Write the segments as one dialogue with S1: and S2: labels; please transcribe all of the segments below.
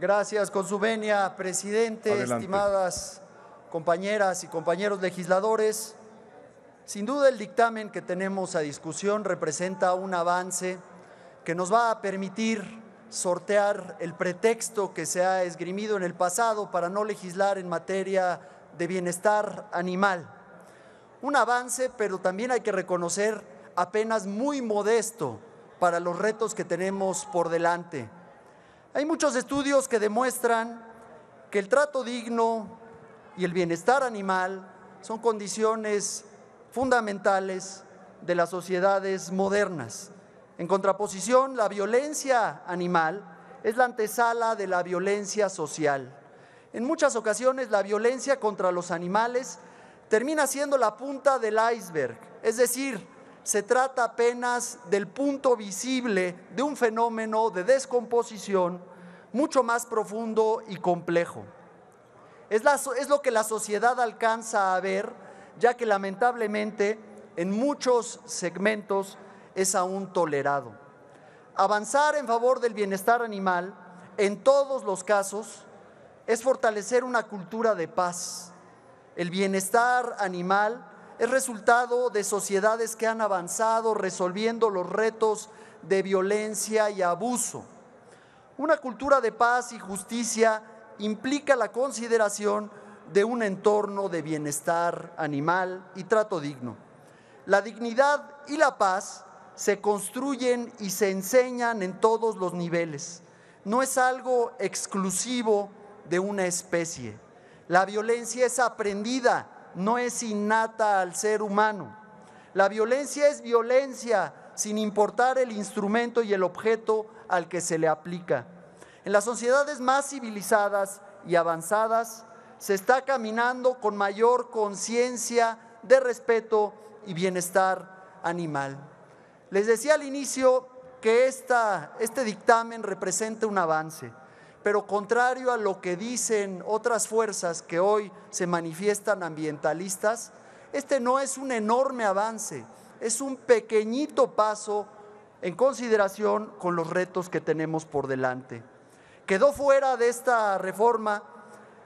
S1: Gracias, con su venia, presidente,
S2: Adelante.
S1: estimadas compañeras y compañeros legisladores. Sin duda el dictamen que tenemos a discusión representa un avance que nos va a permitir sortear el pretexto que se ha esgrimido en el pasado para no legislar en materia de bienestar animal. Un avance, pero también hay que reconocer apenas muy modesto para los retos que tenemos por delante. Hay muchos estudios que demuestran que el trato digno y el bienestar animal son condiciones fundamentales de las sociedades modernas. En contraposición, la violencia animal es la antesala de la violencia social. En muchas ocasiones la violencia contra los animales termina siendo la punta del iceberg, es decir, se trata apenas del punto visible de un fenómeno de descomposición mucho más profundo y complejo. Es, lo que la sociedad alcanza a ver, ya que lamentablemente en muchos segmentos es aún tolerado. Avanzar en favor del bienestar animal, en todos los casos, es fortalecer una cultura de paz. El bienestar animal es resultado de sociedades que han avanzado resolviendo los retos de violencia y abuso. Una cultura de paz y justicia implica la consideración de un entorno de bienestar animal y trato digno. La dignidad y la paz se construyen y se enseñan en todos los niveles. No es algo exclusivo de una especie. La violencia es aprendida, no es innata al ser humano. La violencia es violencia sin importar el instrumento y el objeto al que se le aplica. En las sociedades más civilizadas y avanzadas se está caminando con mayor conciencia de respeto y bienestar animal. Les decía al inicio que esta, este dictamen representa un avance, pero contrario a lo que dicen otras fuerzas que hoy se manifiestan ambientalistas, este no es un enorme avance, es un pequeñito paso en consideración con los retos que tenemos por delante. Quedó fuera de esta reforma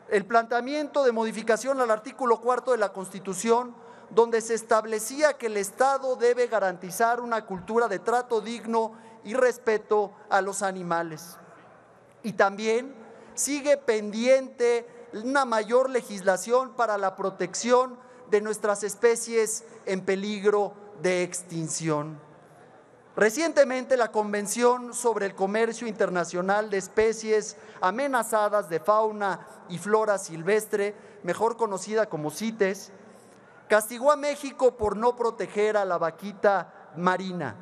S1: el planteamiento de modificación al artículo cuarto de la Constitución, donde se establecía que el Estado debe garantizar una cultura de trato digno y respeto a los animales. Y también sigue pendiente una mayor legislación para la protección de nuestras especies en peligro de extinción. Recientemente la Convención sobre el Comercio Internacional de Especies Amenazadas de Fauna y Flora Silvestre, mejor conocida como CITES, castigó a México por no proteger a la vaquita marina,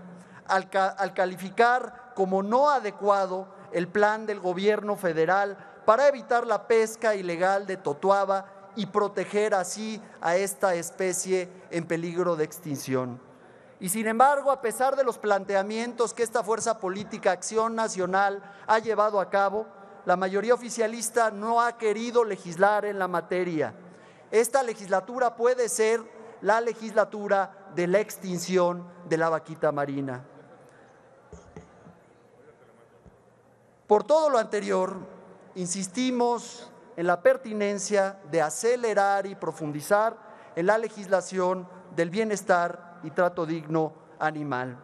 S1: al, al calificar como no adecuado el plan del gobierno federal para evitar la pesca ilegal de totuaba y proteger así a esta especie en peligro de extinción. Y sin embargo, a pesar de los planteamientos que esta fuerza política Acción Nacional ha llevado a cabo, la mayoría oficialista no ha querido legislar en la materia. Esta legislatura puede ser la legislatura de la extinción de la vaquita marina. Por todo lo anterior, insistimos en la pertinencia de acelerar y profundizar en la legislación del bienestar y trato digno animal.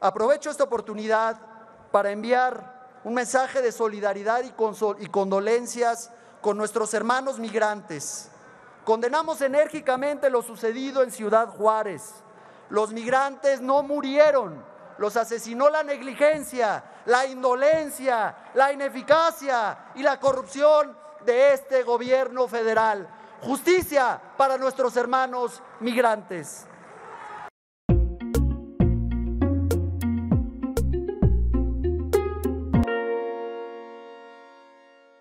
S1: Aprovecho esta oportunidad para enviar un mensaje de solidaridad y, condolencias con nuestros hermanos migrantes. Condenamos enérgicamente lo sucedido en Ciudad Juárez. Los migrantes no murieron, los asesinó la negligencia, la indolencia, la ineficacia y la corrupción de este gobierno federal. Justicia para nuestros hermanos migrantes.